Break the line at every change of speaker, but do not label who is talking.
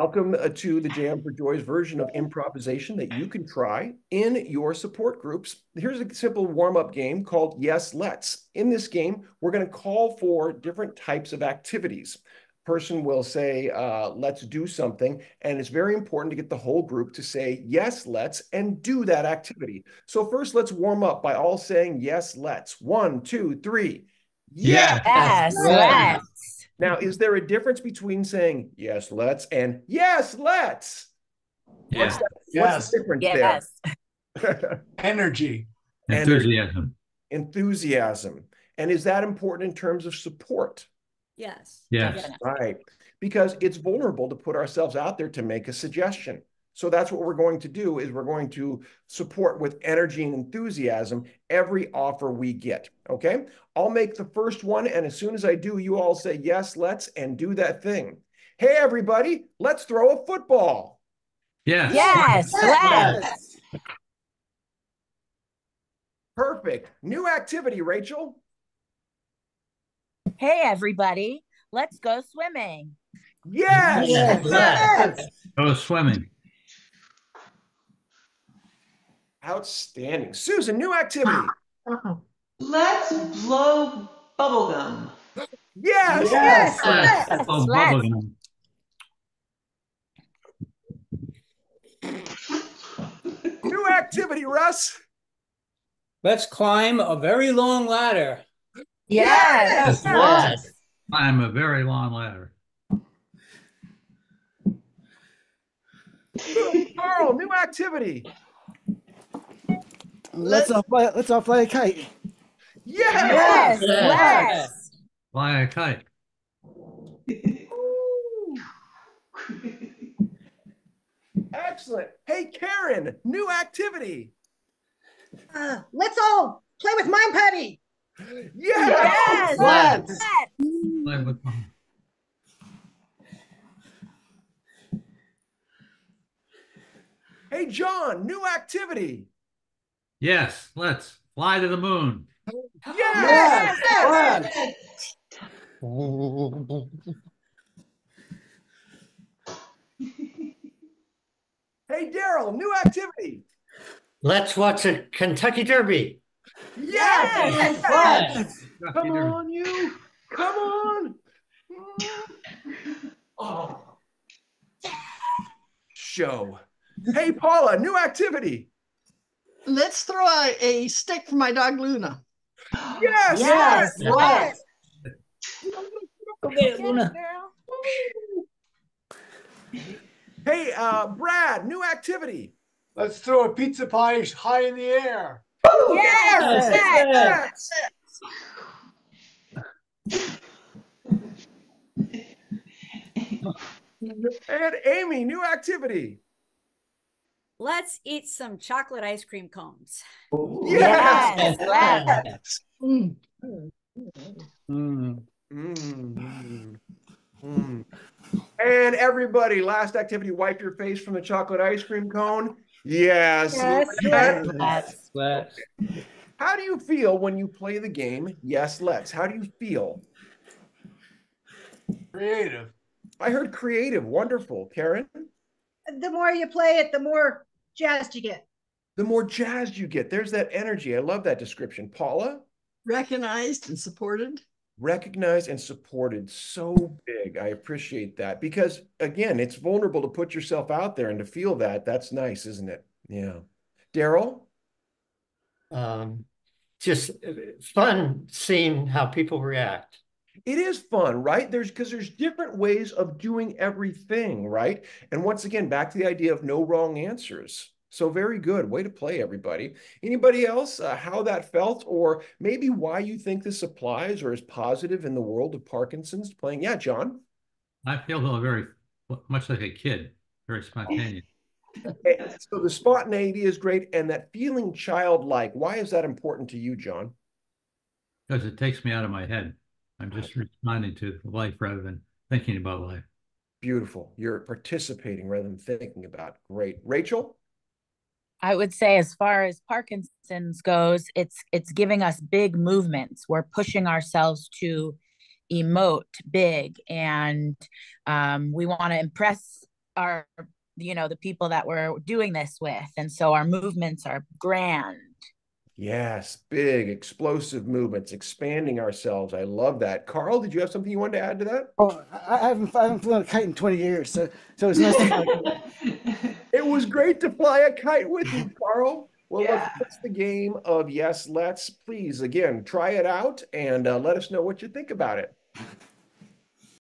Welcome uh, to the Jam for Joy's version of improvisation that you can try in your support groups. Here's a simple warm up game called Yes Let's. In this game, we're going to call for different types of activities. Person will say, uh, let's do something. And it's very important to get the whole group to say, yes, let's, and do that activity. So, first, let's warm up by all saying, yes, let's. One, two, three.
Yes, yes. let's.
Now, is there a difference between saying yes, let's and yes, let's?
Yeah.
What's, that,
yes.
what's the difference
yes.
there?
Energy.
Enthusiasm.
Enthusiasm. And is that important in terms of support?
Yes.
Yes.
Right. Because it's vulnerable to put ourselves out there to make a suggestion. So that's what we're going to do is we're going to support with energy and enthusiasm every offer we get. Okay. I'll make the first one. And as soon as I do, you all say, yes, let's, and do that thing. Hey, everybody, let's throw a football.
Yes.
Yes. Let's.
Perfect. New activity, Rachel.
Hey, everybody, let's go swimming.
Yes.
Yes.
Go swimming.
Outstanding. Susan, new activity.
Let's blow bubblegum.
Yes.
Yes.
Yes.
Let's.
bubblegum.
New activity, Russ.
Let's climb a very long ladder.
Yes.
Yes.
Climb a very long ladder.
Carl, new activity.
Let's all fly. Let's all fly a kite.
Yes.
Yes. Let's.
Fly a kite.
Excellent. Hey, Karen, new activity.
Uh, let's all play with Mime Putty.
Yes.
Yes.
Let's.
Let's.
Play with them.
Hey, John, new activity.
Yes. Let's fly to the moon.
Yes.
Yes.
Hey, Daryl, new activity.
Let's watch a Kentucky Derby.
Yes.
Yes.
Come on, you. Come on. Oh. Show. Hey, Paula, new activity.
Let's throw a, a stick for my dog Luna.
Yes.
Yes.
Yes.
Yes,
Luna.
Hey, uh, Brad, new activity.
Let's throw a pizza pie high in the air.
Yes. Yes.
And Amy, new activity.
Let's eat some chocolate ice cream cones.
Yes.
Yes. Let's.
Mm.
Mm.
Mm, mm. And everybody, last activity, wipe your face from the chocolate ice cream cone. Yes.
Yes,
Yes.
Let's.
Let's.
How do you feel when you play the game? Yes, let's. How do you feel?
Creative.
I heard creative. Wonderful. Karen,
The more you play it, the more jazzed you get.
the more jazzed you get. There's that energy. I love that description. Paula,
Recognized and supported.
recognized and supported. So big. I appreciate that because, again, it's vulnerable to put yourself out there and to feel that. That's nice, isn't it? Yeah. Daryl?
Um, just fun seeing how people react.
It is fun, right? There's because there's different ways of doing everything, right? And once again, back to the idea of no wrong answers. So very good. Way to play, everybody. Anybody else, uh, how that felt, or maybe why you think this applies or is positive in the world of Parkinson's playing? Yeah, John.
I feel very much like a kid, very spontaneous.
Eh, So the spontaneity is great, and that feeling childlike. Why is that important to you, John?
Because it takes me out of my head. I'm just responding to life rather than thinking about life.
Beautiful. You're participating rather than thinking about. Great, Rachel.
I would say as far as Parkinson's goes, it's it's giving us big movements. We're pushing ourselves to emote big and um, we want to impress our you know the people that we're doing this with and so our movements are grand
Yes, big explosive movements, expanding ourselves. I love that. Carl, did you have something you wanted to add to that?
Oh, I, I haven't I haven't flown a kite in 20 years, so so it's nice to
It was great to fly a kite with you, Carl. Well, look,
Yeah.
that's the game of Yes Let's. Please, again, try it out and uh, let us know what you think about it.